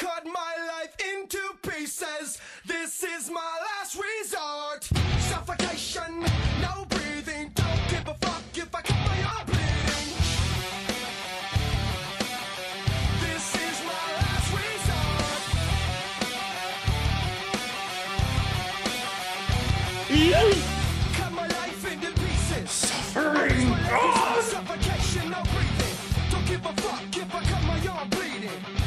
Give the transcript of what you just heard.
cut my life into pieces. This is my last resort. Suffocation, no breathing. Don't give a fuck if I cut my arm bleeding. This is my last resort. Cut my life into pieces. Suffering. Suffocation, no breathing. Don't give a fuck if I cut my arm bleeding.